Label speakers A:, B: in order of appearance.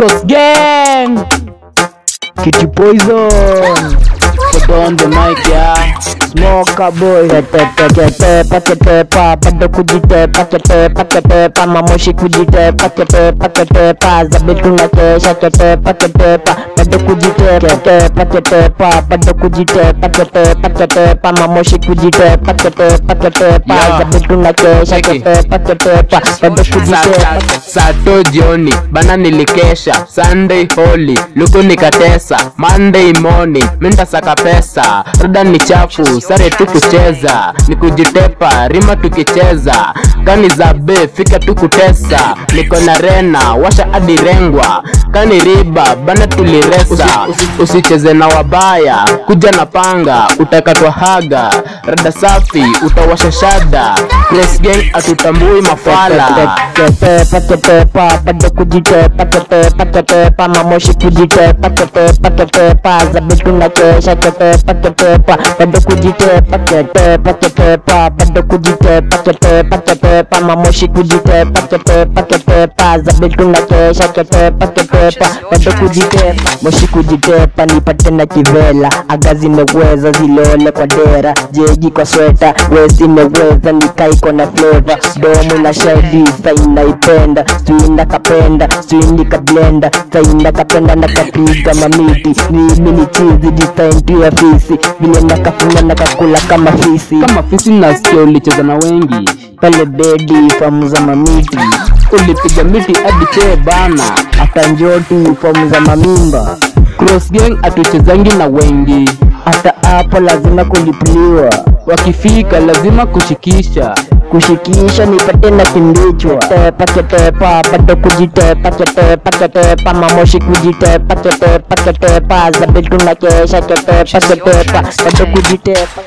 A: Cross Gang. Kitty Poison Put on the mic yeah Smoker boy Tetepa ketepa Bado kujitepa ketepa ketepa Mamoshi kujitepa ketepa ketepa Zabi tunakesha ketepa ketepa Bado kujitepa ketepa ketepa Bado kujitepa ketepa ketepa Mamoshi kujitepa ketepa ketepa. Zabi tunakesha ketepa ketepa Bado kujitepa.
B: Sato jioni bana nilikesha. Sunday holy luku nikatesa. Monday morning mintasaka pesa. Rada ni chafu sare tu kucheza. Ni kujitepa rima tukicheza kani za be fika tu kutesa. Niko na rena washa hadi kani riba bana tuliresa. Usicheze na wabaya. Kuja na panga utakatwa haga. Rada safi utawasha shada. Press gang atutambui mafala.
A: Ketepa ketepa bado kujitepa ketepa ketepa mamoshi kujitepa ketepa ketepa zabi tunakesha ketepa ketepa bado kujitepa ketepa ketepa bado kujitepa ketepa ketepa mamoshi kujitepa ketepa ketepa zabi tunakesha ketepa ketepa bado kujitepa moshi kujitepa nipate na kivela. Aga zimeweza zilole kwa dera. Jeji kwa sweta wezi imeweza nikaiko na flavor. Domo na shedi saina ipenda swinda kapenda swindi kablenda saina kapenda na kapiga mamiti. Mimi ni chizi design tu ya fisi vile nakafuna nakakula kama fisi.
B: Kama fisi nasikia ulicheza na wengi.
A: Pale bedi famu za mamiti
B: ulipiga miti hadi bana.
A: Hata njoti fomu za mamimba
B: cross gang atuchezangi na wengi.
A: Hata hapa lazima kulipuliwa.
B: Wakifika lazima kushikisha.
A: Kushikisha nipate na kindichwa. Tepa ketepa bado kujitepa ketepa ketepa. Mamoshi kujitepa ketepa ketepa. Na kesha ketepa ketepa. Bado kujitepa